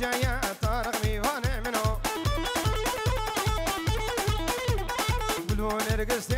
جاية طارق ميوان منو قولوا نرقص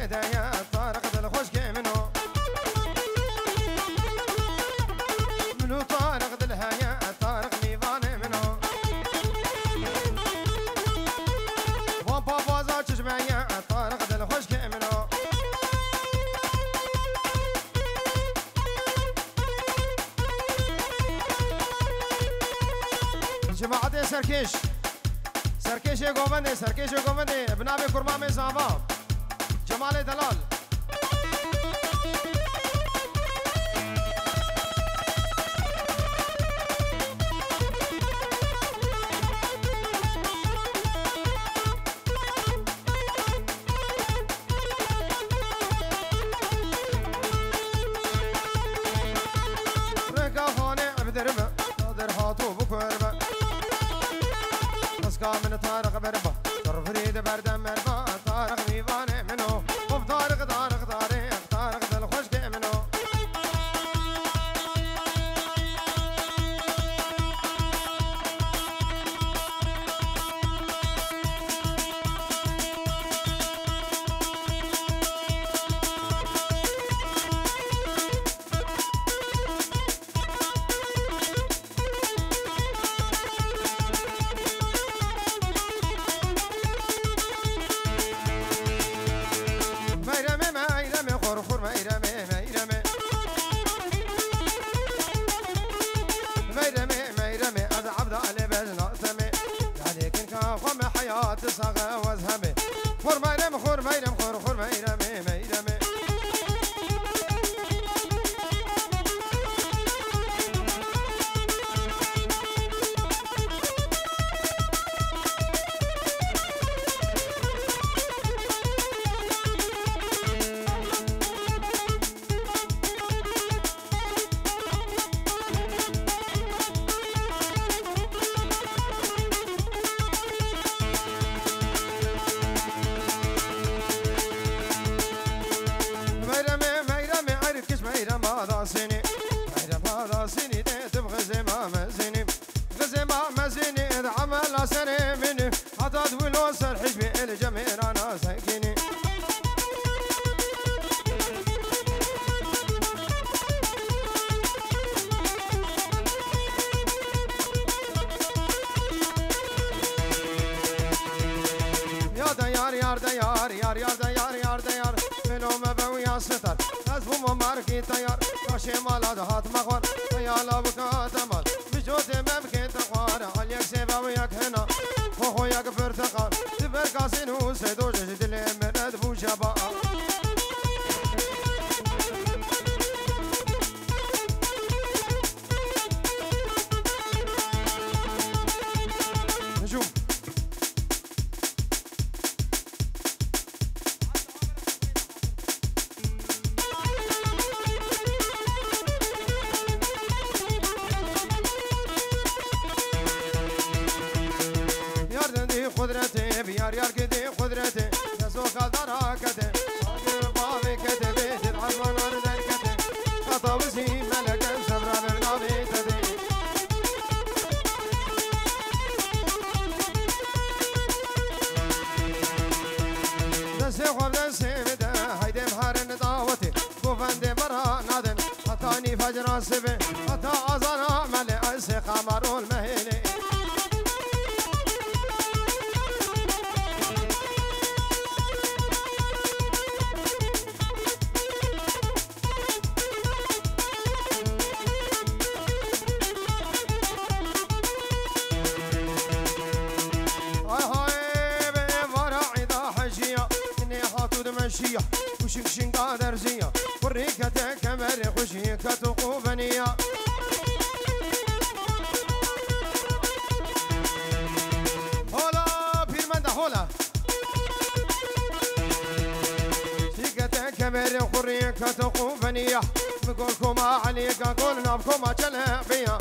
Arvijn یار دیار یار یار دیار یار دیار منو به ویا از بوم مارکی تیار کاش مالا هات مخور یار بکات مال بجود ممکن تخوار حال سیب و یک هنا خو یک فرتقار كيف أجرى السبع حتى أزال عمل أنسي قمر عليك أقول نبكم اجلها فيا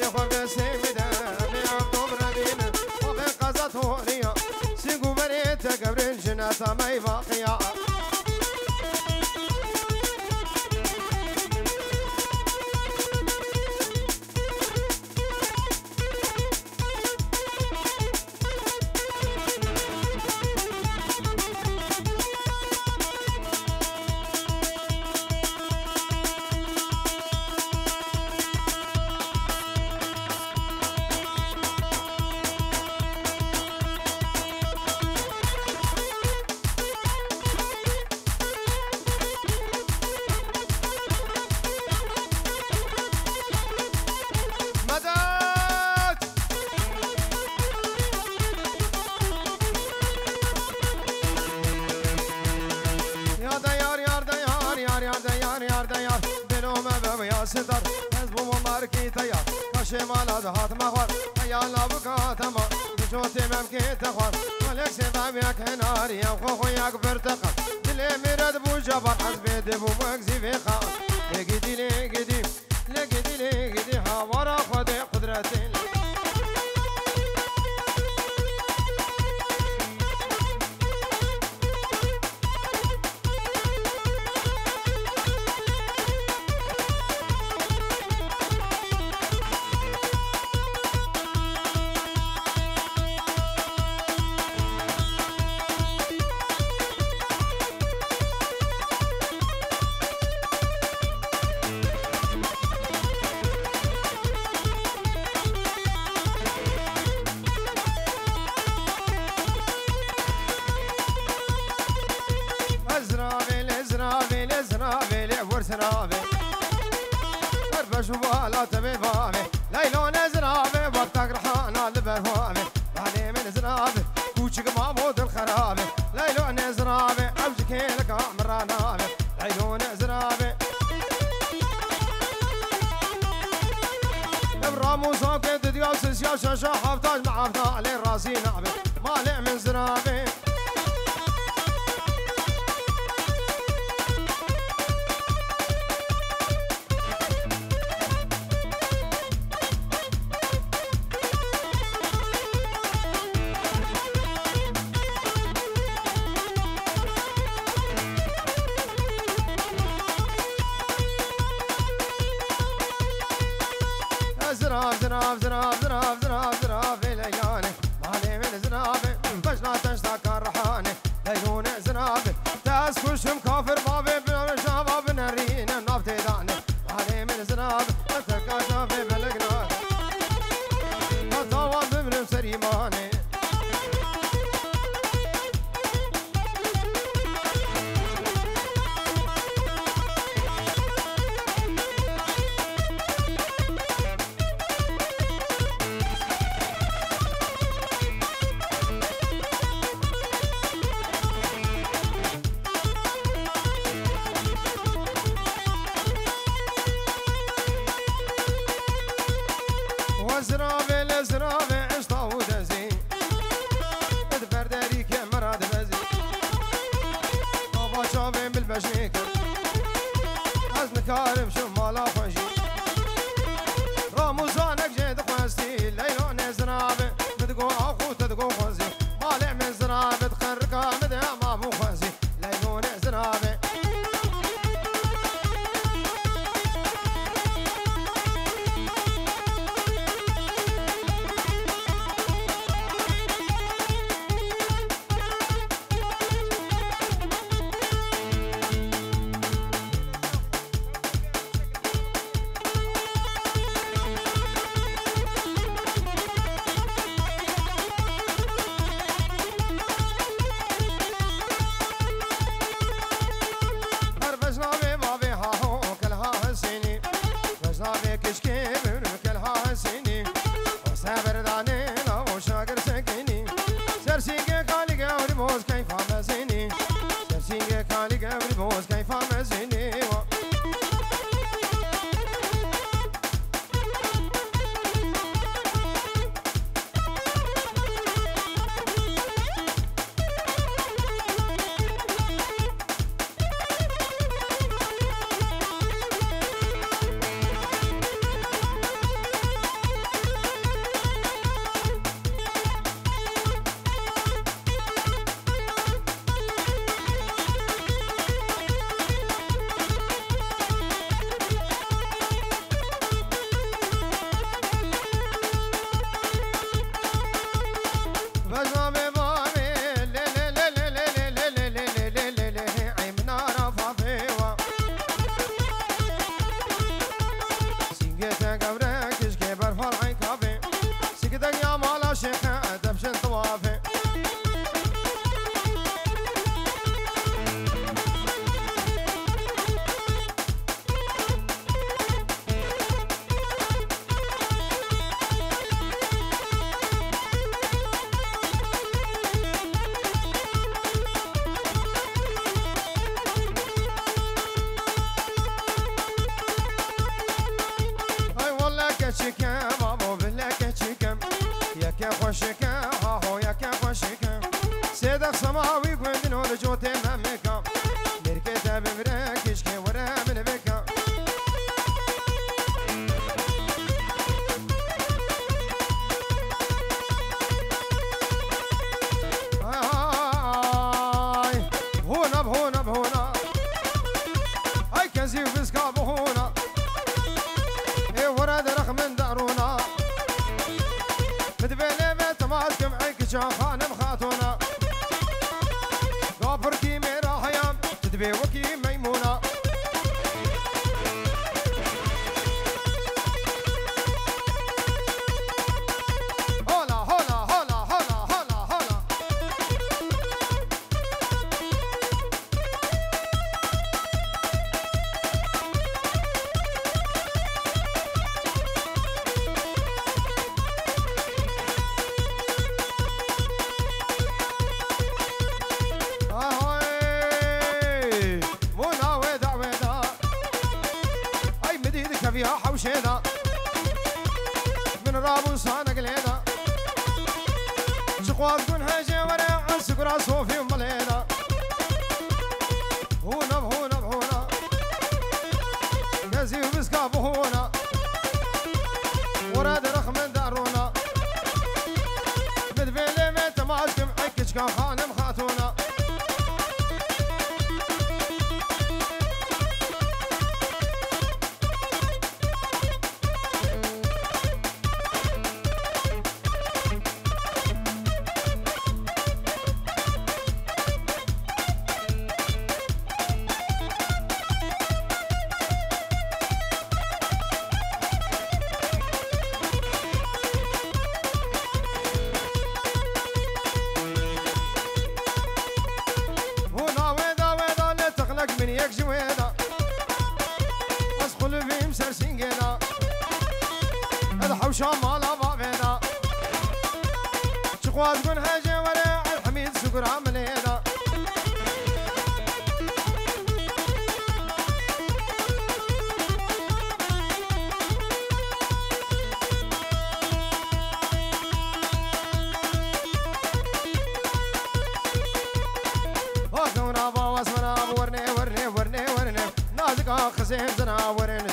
كيف بسيم دامي عبدو برمينا وبين قزته ليا سيقو بريتا قبرين جناتا ما يباقيا از حزب ممارکی تیار. کاش مال از هات مخور خیال نبکات ما جوتی ممکی تخور ملک سدام یک هناری ام خوخو یک برتقم دلی میرد بو جبر حزب دبو مگزی بی خواه لگی دی لگی دی لگی دی لگی دی هاورا خود قدرتی لگی سرابي اربش وبالا تبي بامي ليلون ازرابي بطاق رحانا راسي نعبي مالع من زرابي مالي خوشکم ها ها یکم خوشکم سه دف سماوی گوندین و رجوت ممک Baby, what can you? cause it ends an hour and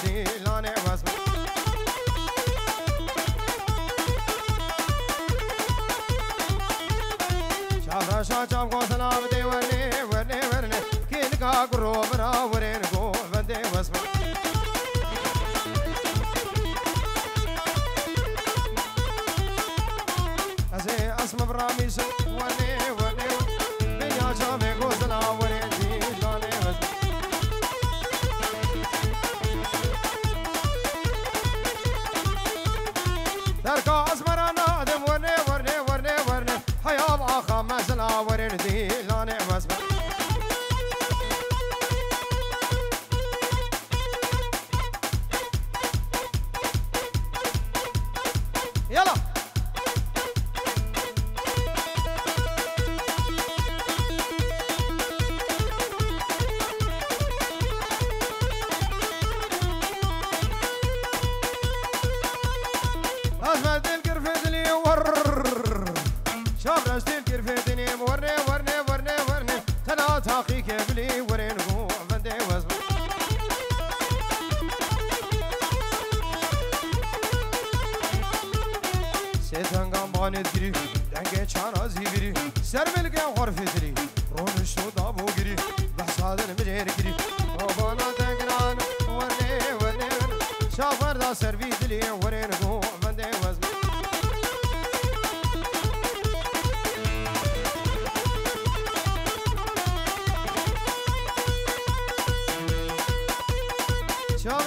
چاق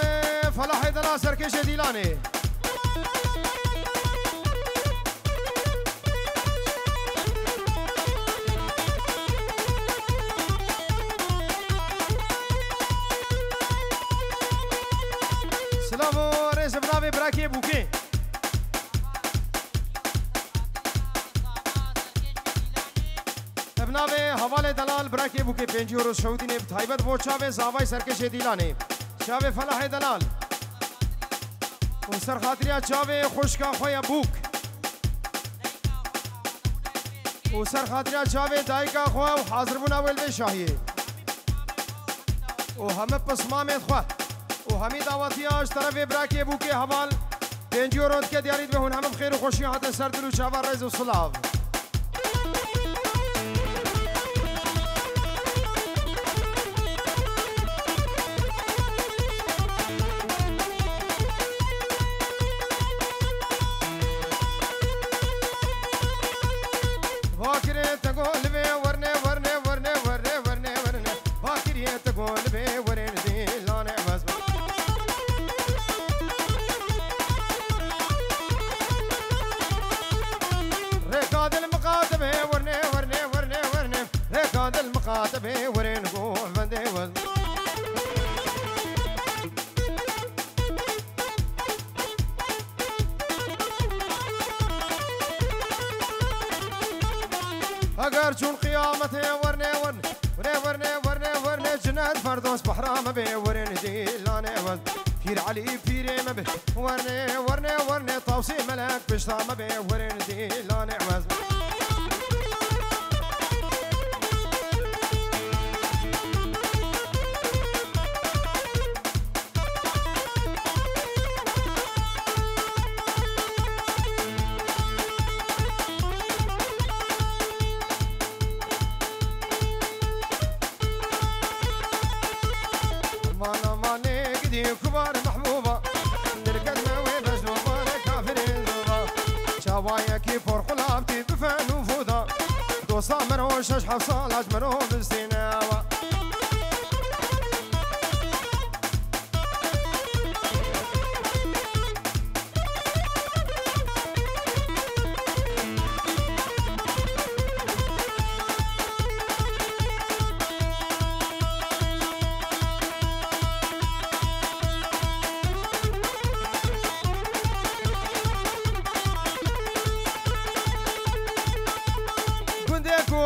فلاح دلا سرکش دیلانه. سلام و رز بناوی براکی بوکی. ابناوی حوال دلال براکی بوکی. پینجی و روز شعودی نیب تایبت ووچاوی زاوی سرکش دیلانه. چاوه فلاح دلال. و سر خاطریا چاوه خوشکا خویا بوک. و سر خاطریا چاوه دایکا خوا و حاضر بنا ولوی شاهیه و همه پس مامت خوا و همی دعوتی آج طرف براکی بوکی حوال. پینجی و روند که دیارید به هون همه خیر و خوشی حتی سر دلو چاوار رز و صلاح بحرام به ورن ديلانه وزن پیر علی پیر مبه. ورنه ورنه ورنه توصي ملك بشتام به ورن شش حصال اجمرو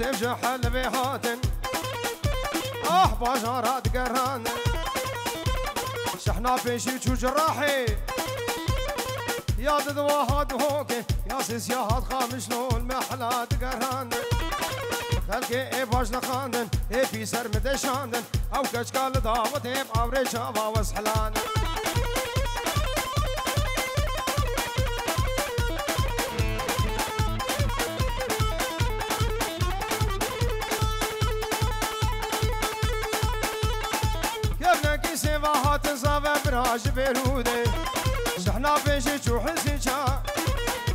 سيف جحل بهاتن آه بازارات قران. شحنا بيشي تشو جراحي. يا دواهات هوكي. يا سيس يا هاد خامش نول محلات قران. خلقي اي باش لخاندن اي في سر مدشاندن. أو كشكال دعوت اي بأوري شابا وسحلان براش بيروده شحنا بيشي شو حسي شا.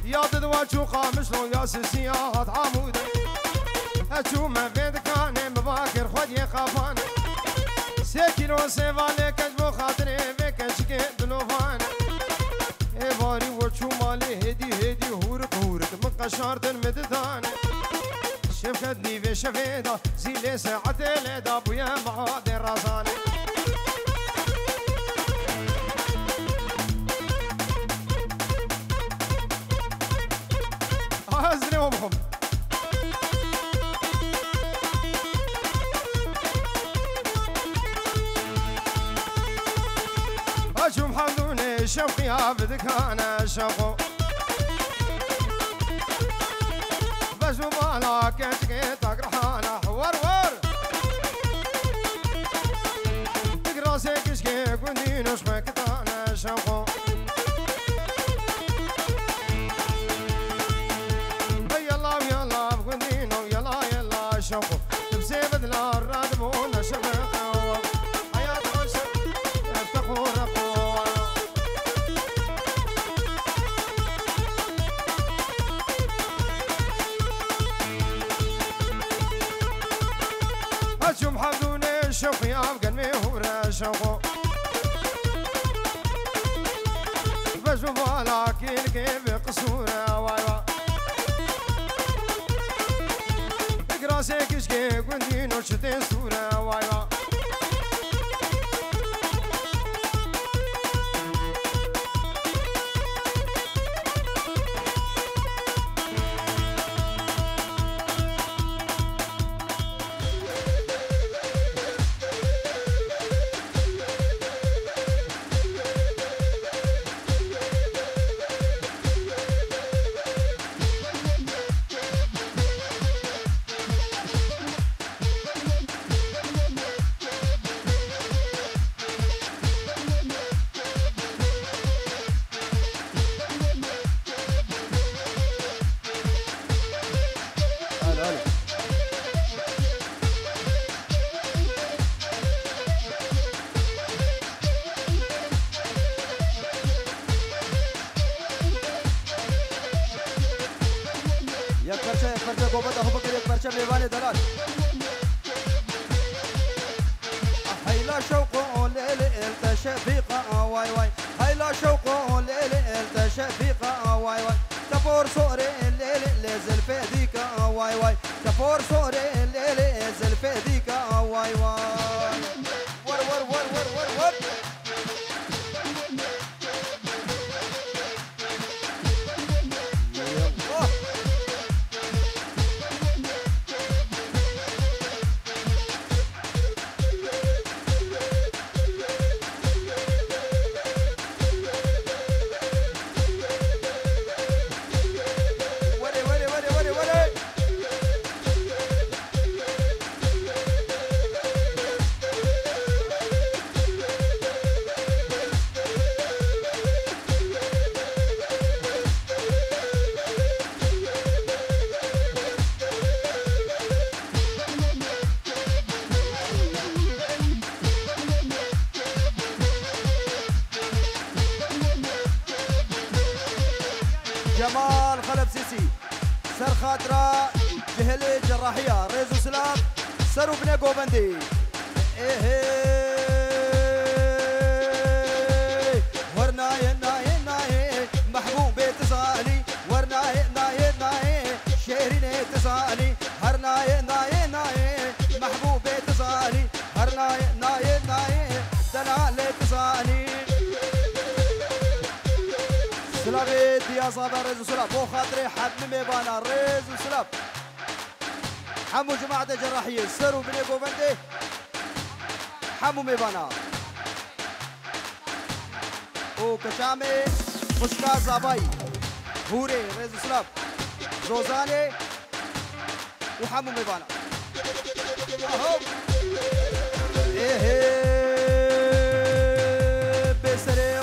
يا ددوا شو قامش لو يا سيسي هات عموده. هاتشو ما بيد كان مباكر خد يخافان سيكيلو سيفالي كجبو خاطري بكشكي دلوفان ايباري وشو مالي هدي هدي هورك هورك مقشارت المدثان شفكتني في شفيدا زيلي ساعة ليدا. شوقي عاب قلبي ورا شوقه بشوف على كل كيف قصورة وايوا قراسك شقيق وندين وشتين God. يا ريز وسلاب وخاطري حد ميبانا ريز وسلاب حمو جماعة الجراحية سيرو بني بو فندي حمو ميبانا كشامي مشكا زاباي. هوري ريز وسلاب روزاني وحمو ميبانا اهو إيه بسري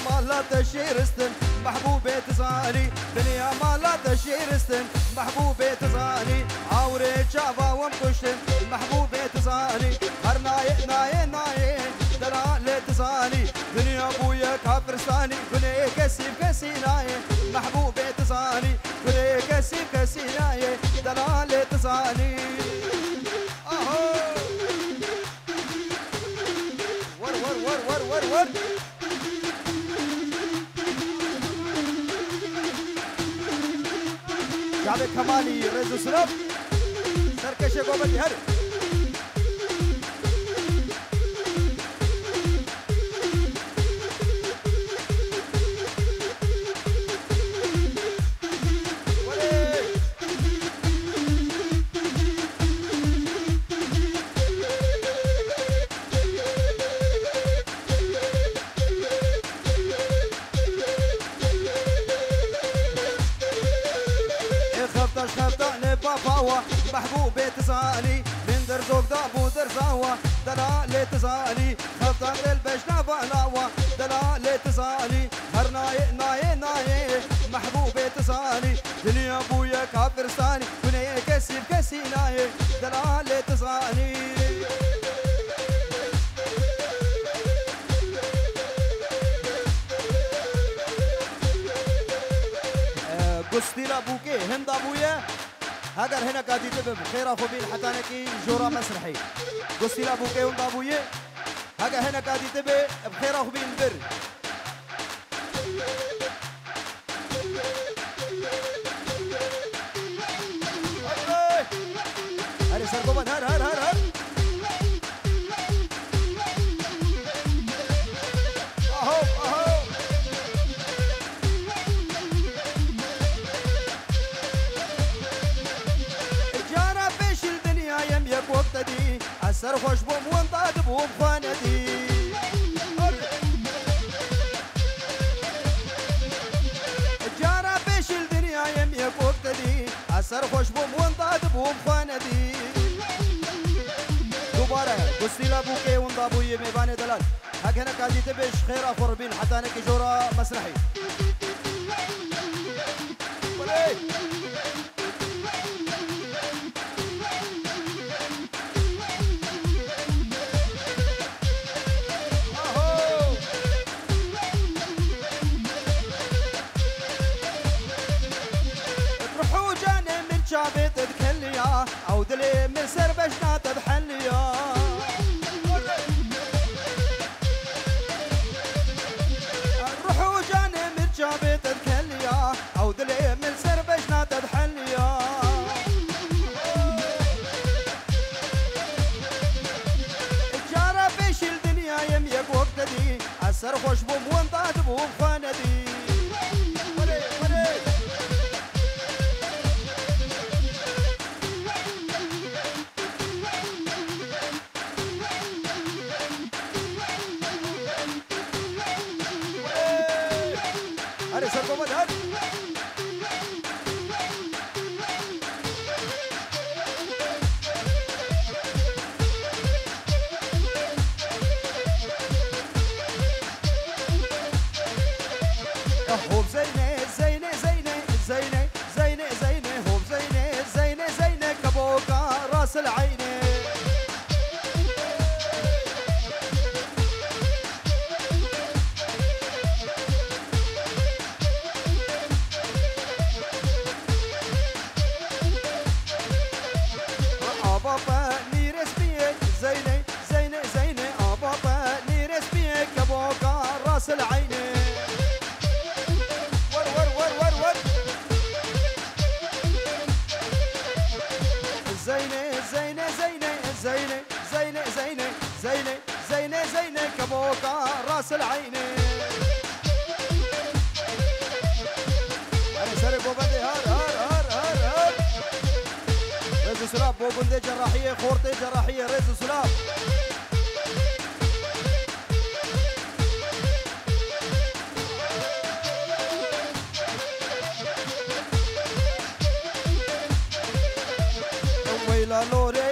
تشير استن. محبوبة تزاني دنيا مالا تشيرستن محبوبة تزاني عوري جابا ومكشتن محبوبة تزاني هرناي ناي ناي دلالة تزاني دنيا ابويا كافرستاني كسي كسيف كسيناي محبوبة تزاني كسي كسي ناي. على كمالي ريزو سناب سركشة قوبة الهر خطر البشنا بعناوة دلالي تسالي هرناي ناي ناي محبوبي تسالي دنيا بويا أبويا كافرستاني بنية كسي بكسي ناي دلالي تسالي. آه، قصدي لابوكي هند أبويا. هذا هنا قاعد يتبب. خير أخو بيل حتى أنا كي جورا مسرحي. قصدي لابوكي هند أبويا. هكا هنا قاعد يتبع بخير وبين البر سرخوش بوم وانطاق بوم خاندي جارة بيش الدنيا يم يقوب تدي سرخوش بوم وانطاق بوم خاندي دوباره گستی لبو که اون يمي میبان دلال. هکه نکازی تبش خیر افر بين حتى أنا كجورة مسرحي parceiro Rosbo, boa tarde, boa fã العينة ور ور ور ور ور. زينة زينة زينة زينة زينة زينة زينة زينة زينة كبوكا راس العينة. أنا سرق وبدي هار هار هار هار هار. ريز سلاب بوبندي جراحية خورتي جراحية ريز سلاب. calor